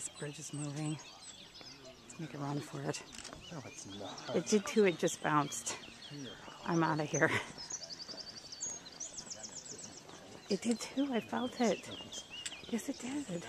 This bridge is moving. Let's make a run for it. No, it's not. It did too, it just bounced. I'm out of here. It did too, I felt it. Yes, it did.